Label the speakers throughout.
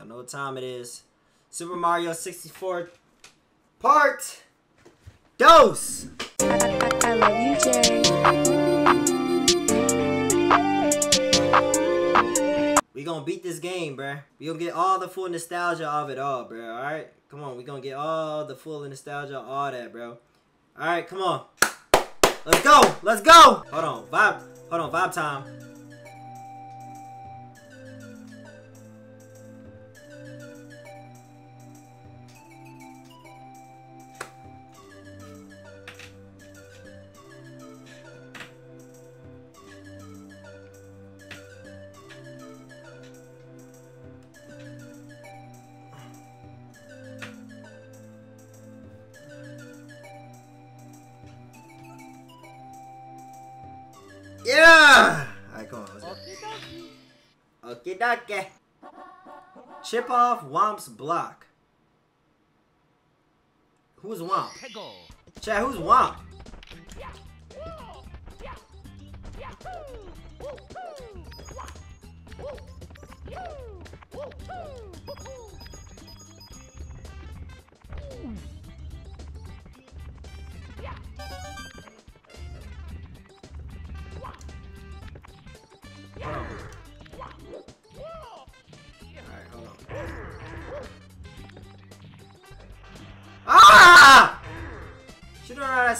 Speaker 1: Y'all know what time it is. Super Mario 64 part dose.
Speaker 2: I love you, Jay.
Speaker 1: We gonna beat this game, bruh. We gonna get all the full nostalgia of it all, bruh. Alright? Come on, we gonna get all the full nostalgia, all that, bro. Alright, come on. Let's go! Let's go! Hold on, vibe. Hold on, vibe time. Chip off Whomp's block. Who's Whomp? Chat, who's Whomp?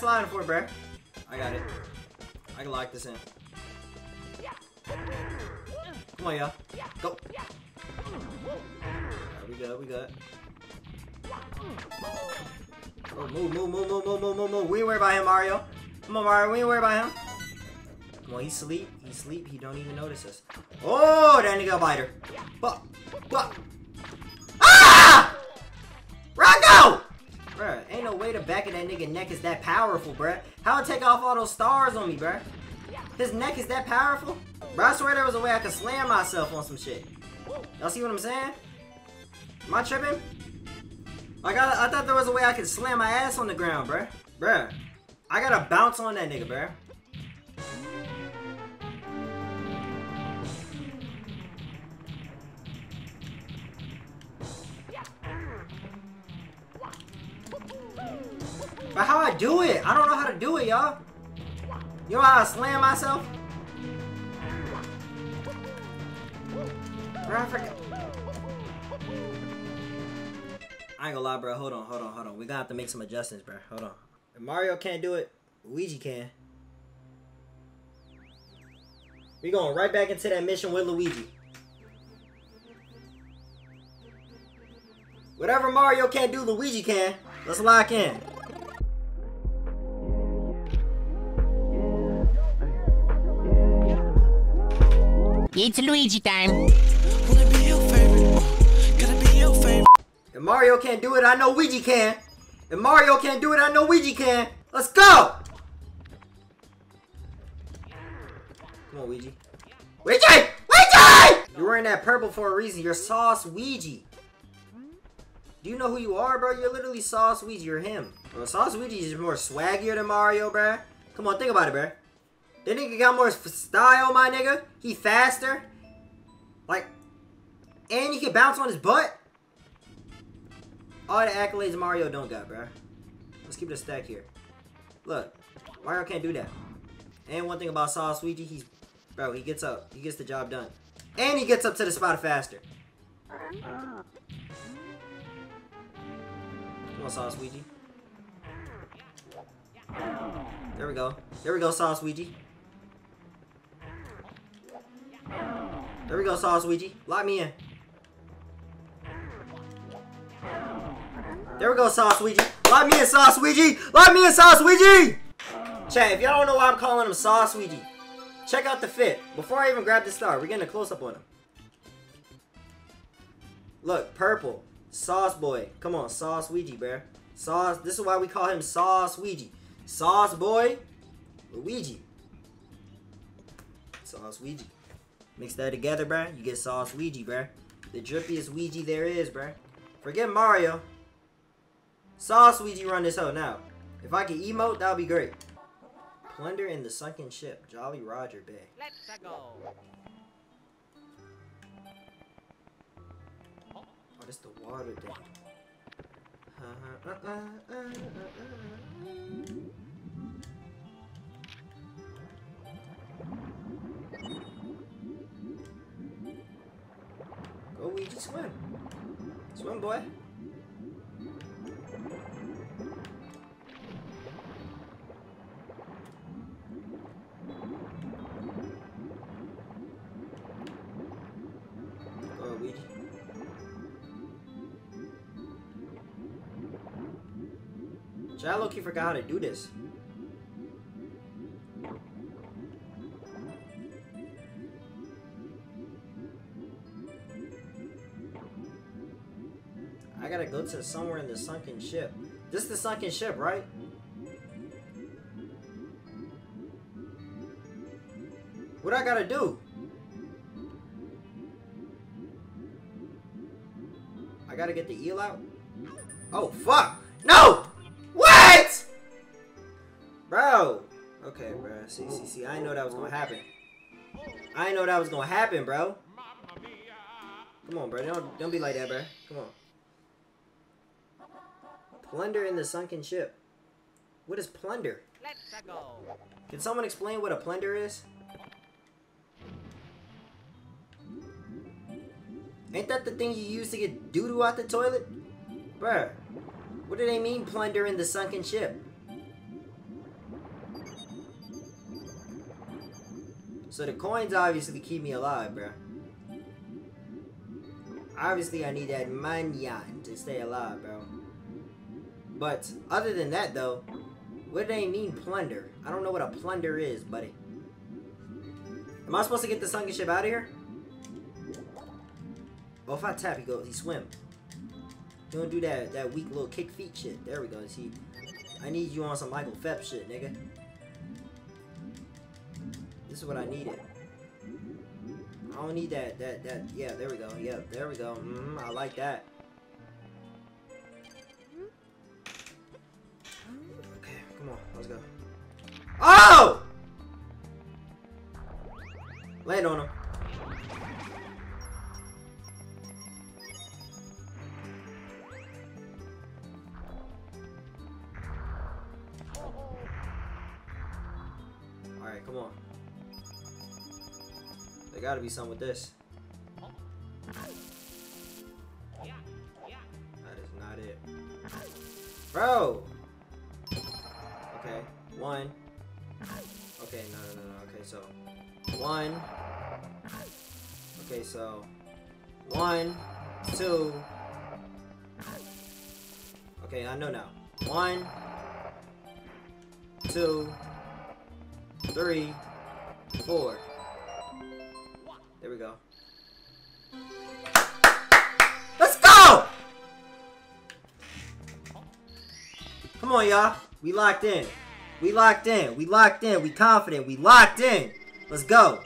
Speaker 1: Sliding for, bruh. I got it. I can lock this in. Come on, y'all. Go. Alright, we good, we good. Oh, move, move, move, move, move, move, move, move. We ain't worry about him, Mario. Come on, Mario. We ain't worry about him. Come on, he sleep. He sleep. He don't even notice us. Oh, that nigga biter. Fuck. Fuck. Back of that nigga neck is that powerful, bruh. How it take off all those stars on me, bruh? His neck is that powerful? Bruh, I swear there was a way I could slam myself on some shit. Y'all see what I'm saying? Am I tripping? Like, I, I thought there was a way I could slam my ass on the ground, bruh. Bruh. I gotta bounce on that nigga, bruh. Do it? I don't know how to do it, y'all. You know how I slam myself? Bro, I forgot. I ain't gonna lie, bro. Hold on, hold on, hold on. We gonna have to make some adjustments, bro. Hold on. If Mario can't do it, Luigi can. We going right back into that mission with Luigi. Whatever Mario can't do, Luigi can. Let's lock in.
Speaker 3: It's Luigi time.
Speaker 1: If Mario can't do it, I know Ouija can. If Mario can't do it, I know Ouija can. Let's go! Come on, Ouija. Ouija! Ouija! You're wearing that purple for a reason. You're Sossuigi. Do you know who you are, bro? You're literally Sossuigi. You're him. Bro, Sossuigi is more swaggier than Mario, bro. Come on, think about it, bro. That nigga got more style, my nigga. He faster. Like, and he can bounce on his butt. All the accolades Mario don't got, bruh. Let's keep it a stack here. Look, Mario can't do that. And one thing about Luigi, he's, bro, he gets up. He gets the job done. And he gets up to the spot faster. Come on, Sauce Luigi. There we go. There we go, Sauce Luigi. There we go, Sauce Luigi. Lock me in. There we go, Sossuigi. Lock me in, Sossuigi. Lock me in, Sossuigi. Chat, if y'all don't know why I'm calling him Sossuigi, check out the fit. Before I even grab the star, we're getting a close-up on him. Look, purple. Sauce boy. Come on, Sossuigi, bruh. Sauce. This is why we call him Sossuigi. Sauce boy, Luigi. Sossuigi. Mix that together, bruh. You get Sossuigi, bruh. The drippiest Ouija there is, bruh. Forget Mario. Sossuigi run this hoe now. If I could emote, that would be great. Plunder in the sunken ship. Jolly Roger Bay.
Speaker 3: Let's go.
Speaker 1: It's the water thing. Uh, uh, uh, uh, uh, uh. Go Ouija swim. Swim boy. Oh, Ouija. Jai Loki forgot how to do this. I gotta somewhere in the sunken ship. This is the sunken ship, right? What I gotta do? I gotta get the eel out? Oh, fuck! No! What? Bro! Okay, bro. See, see, see. I know that was gonna happen. I didn't know that was gonna happen, bro. Come on, bro. Don't, don't be like that, bro. Come on. Plunder in the sunken ship. What is plunder? Can someone explain what a plunder is? Ain't that the thing you use to get doo-doo out the toilet? Bruh, what do they mean plunder in the sunken ship? So the coins obviously keep me alive, bruh. Obviously I need that manyan to stay alive, bro. But other than that, though, what do they mean plunder? I don't know what a plunder is, buddy. Am I supposed to get the sunken ship out of here? Oh, if I tap, he goes, he swim. Don't do that that weak little kick feet shit. There we go. See, I need you on some Michael Phelps shit, nigga. This is what I needed. I don't need that, that, that. Yeah, there we go. Yeah, there we go. Mm, I like that. Come on, let's go. Oh! Land on him. Alright, come on. There gotta be something with this. That is not it. Bro! So one, two. Okay, I know now. One, two, three, four. There we go. Let's go! Come on, y'all. We locked in. We locked in. We locked in. We confident. We locked in. Let's go.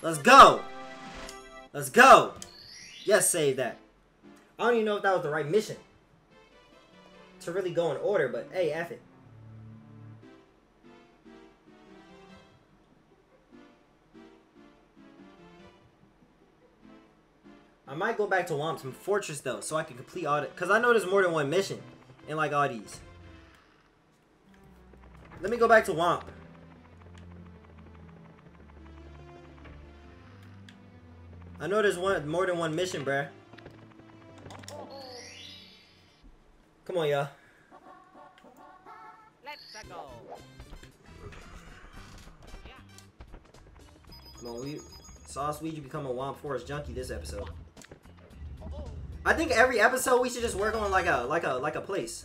Speaker 1: Let's go. Let's go. Yes, save that. I don't even know if that was the right mission. To really go in order, but hey, F it. I might go back to Whomp's Fortress though, so I can complete all. Cause I know there's more than one mission in like all these. Let me go back to Whomp. I know there's one more than one mission, bruh. Come on, y'all.
Speaker 3: Let's go.
Speaker 1: Come on, we Sossuigi become a Whomp Forest junkie this episode. I think every episode we should just work on like a like a like a place.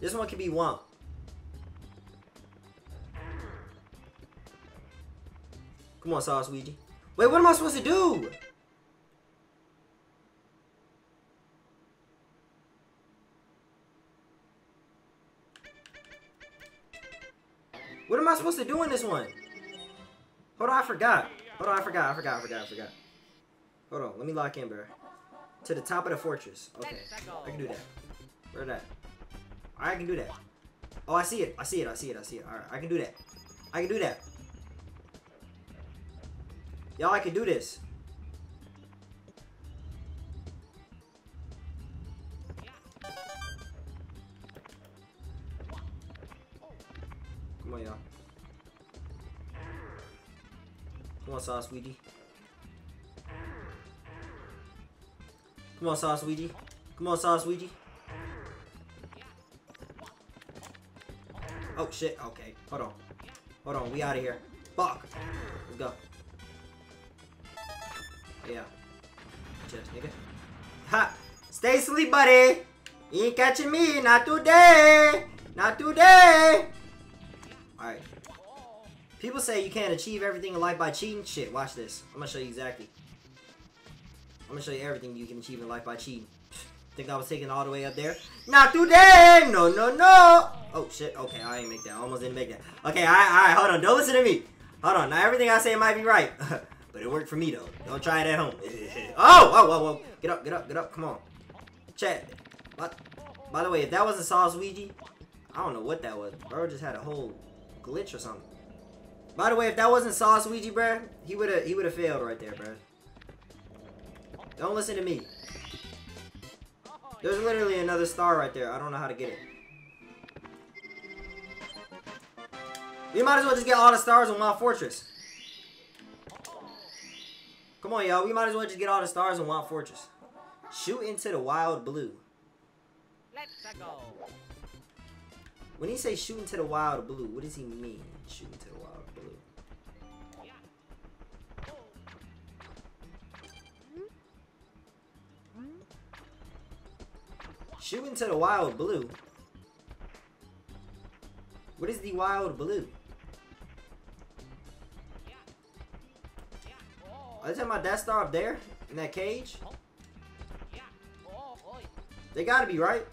Speaker 1: This one could be Whomp. Come on, Sossuigi. Wait, what am I supposed to do? What am I supposed to do in this one? Hold on, I forgot. Hold on, I forgot, I forgot, I forgot, I forgot. Hold on, let me lock in, bro. To the top of the fortress. Okay, I can do that. Where that? I can do that. Oh, I see it. I see it. I see it. I see it. Alright, I can do that. I can do that. Y'all, I can do this. Come on, y'all. Come on, Sauce Sweetie. Come on, Sauce Sweetie. Come on, Sauce Sweetie. Oh, shit. Okay. Hold on. Hold on. We out of here. Fuck. Let's go. Yeah. Just nigga. Ha! Stay asleep, buddy. You ain't catching me. Not today. Not today. All right. People say you can't achieve everything in life by cheating. Shit. Watch this. I'm gonna show you exactly. I'm gonna show you everything you can achieve in life by cheating. Think I was taking all the way up there? Not today! No, no, no! Oh, shit. Okay, I ain't make that. I almost didn't make that. Okay, alright, alright, hold on. Don't listen to me. Hold on. Now, everything I say might be right. but it worked for me, though. Don't try it at home. oh, oh, oh, oh. Get up, get up, get up. Come on. Chat. What? By the way, if that wasn't Sossuigi, I don't know what that was. Bro just had a whole glitch or something. By the way, if that wasn't Sossuigi, bro, he would have he would have failed right there, bro. Don't listen to me. There's literally another star right there. I don't know how to get it. We might as well just get all the stars in one fortress. Come on, y'all. We might as well just get all the stars in Wild fortress. Shoot into the wild blue.
Speaker 3: Let's go.
Speaker 1: When he say shoot into the wild blue, what does he mean? Shoot into the wild blue. Shoot into the wild blue. What is the wild blue? About that star up there? In that cage? They gotta be, right?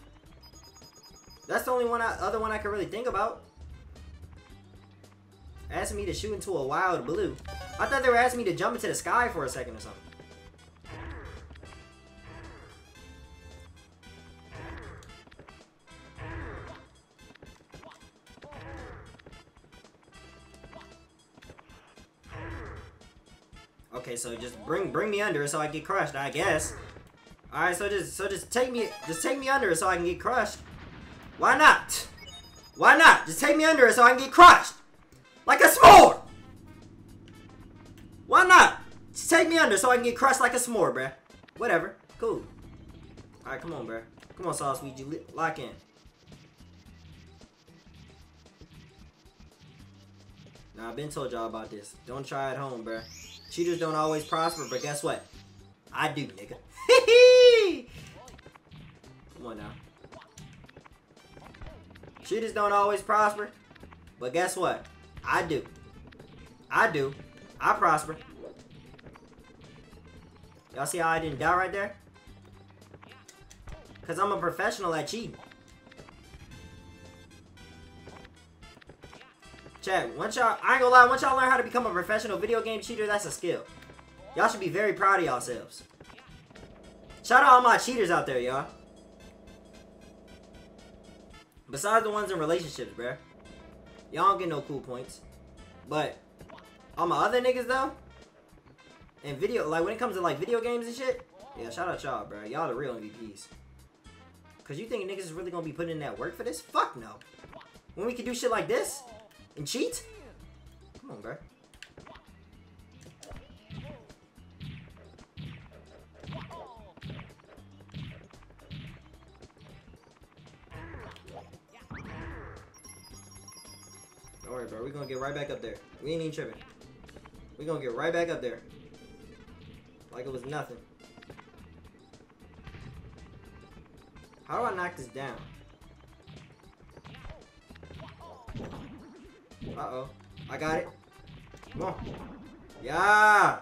Speaker 1: That's the only one I, other one I can really think about. Asking me to shoot into a wild blue. I thought they were asking me to jump into the sky for a second or something. Okay, so just bring bring me under so I get crushed, I guess. Alright, so just so just take me just take me under so I can get crushed. Why not? Why not? Just take me under so I can get crushed. Like a s'more! Why not? Just take me under so I can get crushed like a s'more, bruh. Whatever. Cool. Alright, come on, bruh. Come on, Sossuigi. Lock in. Now, I've been told y'all about this. Don't try at home, bruh. Cheaters don't always prosper, but guess what? I do, nigga. Come on now. Cheaters don't always prosper, but guess what? I do. I do. I prosper. Y'all see how I didn't die right there? Because I'm a professional at cheating. Chat, once y'all, I ain't gonna lie, once y'all learn how to become a professional video game cheater, that's a skill. Y'all should be very proud of yourselves. Shout out all my cheaters out there, y'all. Besides the ones in relationships, bruh. Y'all don't get no cool points. But, all my other niggas, though, and video, like, when it comes to, like, video games and shit, yeah, shout out y'all, bruh. Y'all the real MVPs. Because you think niggas is really gonna be putting in that work for this? Fuck no. When we can do shit like this and cheat? Come on, bruh. Don't worry, bro. We're gonna get right back up there. We ain't even tripping. we gonna get right back up there. Like it was nothing. How do I knock this down? Uh-oh. I got it. Come on. Yeah!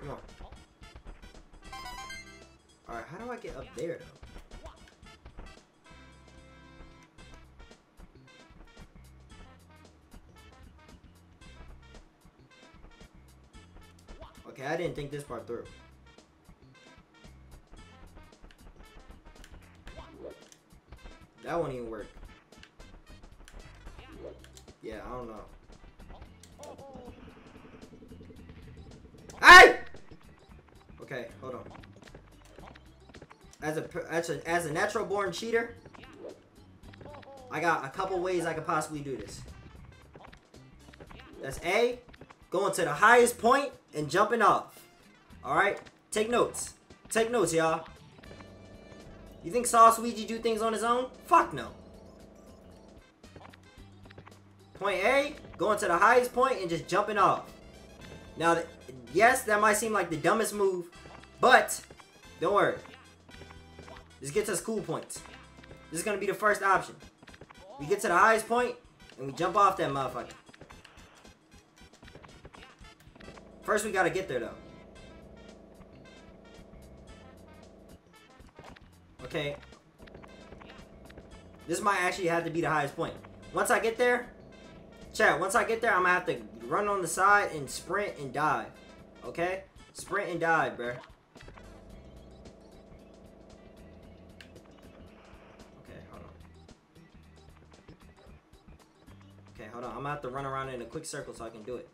Speaker 1: Come on. Alright, how do I get up there, though? Okay, I didn't think this part through. That won't even work. Yeah, I don't know. Hey! Okay, hold on. As a as a as a natural born cheater, I got a couple ways I could possibly do this. That's A, going to the highest point and jumping off. All right, take notes. Take notes, y'all. You think Sauce Luigi do things on his own? Fuck no. Point A, going to the highest point and just jumping off. Now, yes, that might seem like the dumbest move, but don't worry. This gets us cool points. This is gonna be the first option. We get to the highest point and we jump off that motherfucker. First, we gotta get there though. Okay. This might actually have to be the highest point. Once I get there, chat, once I get there, I'm gonna have to run on the side and sprint and dive. Okay? Sprint and dive, bruh. Okay, hold on. Okay, hold on. I'm gonna have to run around in a quick circle so I can do it.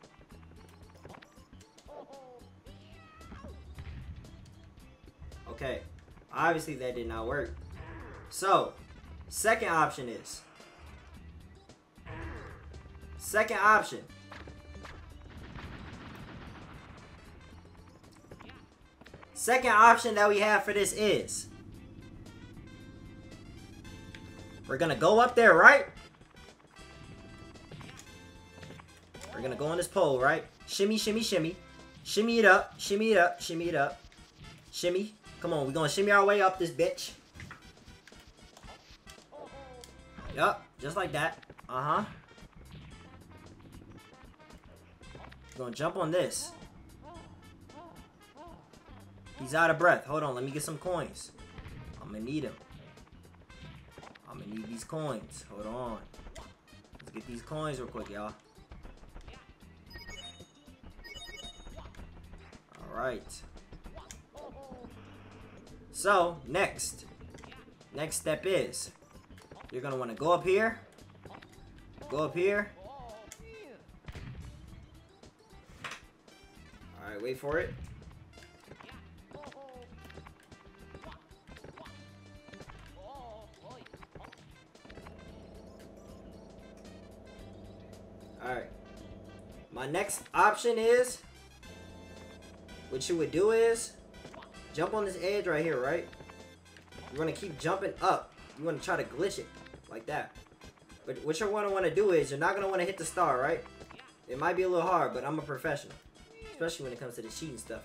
Speaker 1: Okay. Obviously that did not work. So, second option is Second option. Second option that we have for this is we're gonna go up there, right? We're gonna go on this pole, right? Shimmy, shimmy, shimmy. Shimmy it up, shimmy it up, shimmy it up. Shimmy. Come on, we're gonna shimmy our way up this bitch. Yup, just like that. Uh-huh. Gonna jump on this. He's out of breath. Hold on, let me get some coins. I'm gonna need them. I'm gonna need these coins. Hold on. Let's get these coins real quick, y'all. Alright. So, next. Next step is you're gonna wanna go up here. Go up here. Alright, wait for it. Alright. My next option is what you would do is jump on this edge right here, right? You're gonna keep jumping up. You wanna try to glitch it like that. But what you're gonna wanna do is you're not gonna wanna hit the star, right? It might be a little hard, but I'm a professional. Especially when it comes to the cheating stuff.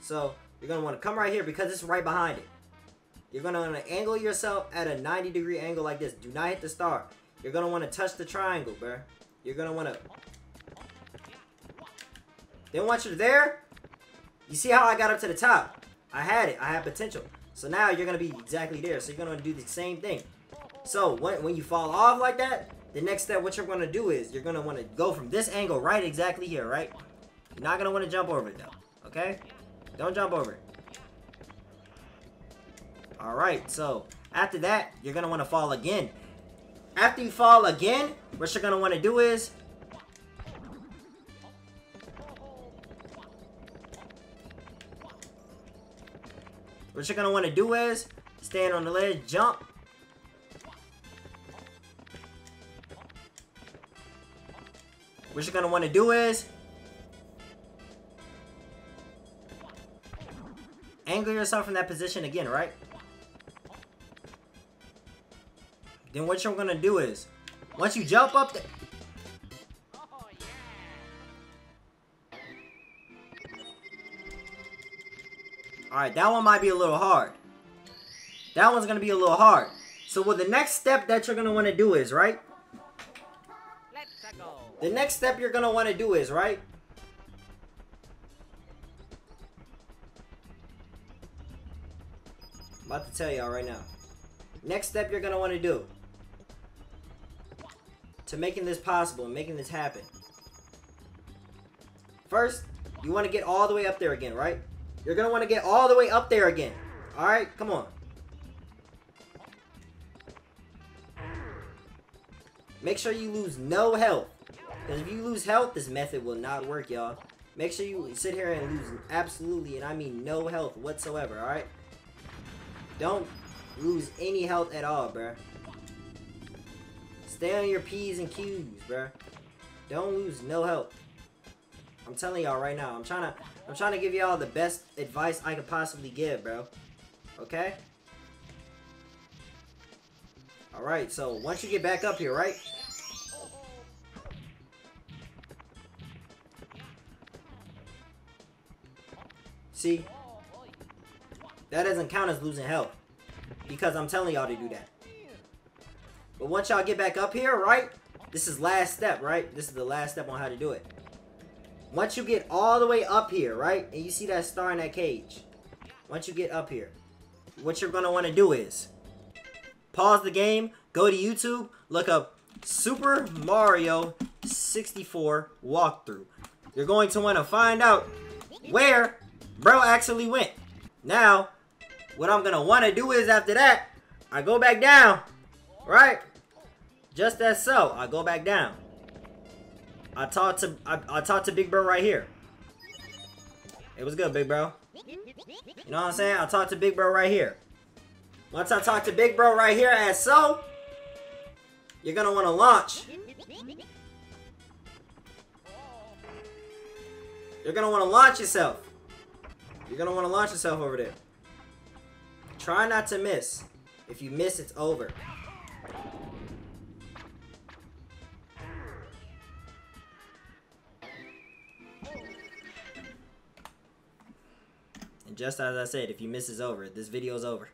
Speaker 1: So you're gonna wanna come right here because it's right behind it. You're gonna wanna angle yourself at a 90 degree angle like this. Do not hit the star. You're gonna wanna touch the triangle, bruh. You're gonna wanna. Then once you're there, you see how I got up to the top? I had it. I had potential. So now you're gonna be exactly there. So you're gonna do the same thing. So when, when you fall off like that, the next step, what you're gonna do is you're gonna wanna go from this angle right exactly here, right? You're not gonna wanna jump over it though. Okay? Don't jump over it. Alright, so after that, you're gonna wanna fall again. After you fall again, what you're gonna wanna do is What you're gonna want to do is stand on the ledge, jump. What you're gonna want to do is angle yourself in that position again, right? Then what you're gonna do is once you jump up the Alright, that one might be a little hard. That one's gonna be a little hard. So what the next step that you're gonna wanna do is, right? The next step you're gonna wanna do is, right? I'm about to tell y'all right now. Next step you're gonna wanna do to making this possible and making this happen. First, you wanna get all the way up there again, right? You're gonna wanna get all the way up there again. Alright, come on. Make sure you lose no health. Because if you lose health, this method will not work, y'all. Make sure you sit here and lose absolutely, and I mean no health whatsoever, alright? Don't lose any health at all, bruh. Stay on your P's and Q's, bruh. Don't lose no health. I'm telling y'all right now. I'm trying to I'm trying to give y'all the best advice I could possibly give, bro. Okay? Alright, so once you get back up here, right? See? That doesn't count as losing health. Because I'm telling y'all to do that. But once y'all get back up here, right? This is last step, right? This is the last step on how to do it. Once you get all the way up here, right? And you see that star in that cage. Once you get up here, what you're going to want to do is pause the game, go to YouTube, look up Super Mario 64 walkthrough. You're going to want to find out where bro actually went. Now, what I'm going to want to do is after that, I go back down, right? Just as so, I go back down. I talked to I, I talked to Big Bro right here. It was good, Big Bro. You know what I'm saying? I talked to Big Bro right here. Once I talk to Big Bro right here as so, you're gonna want to launch. You're gonna want to launch yourself. You're gonna want to launch yourself over there. Try not to miss. If you miss, it's over. Just as I said, if you miss, it's over. This video is over.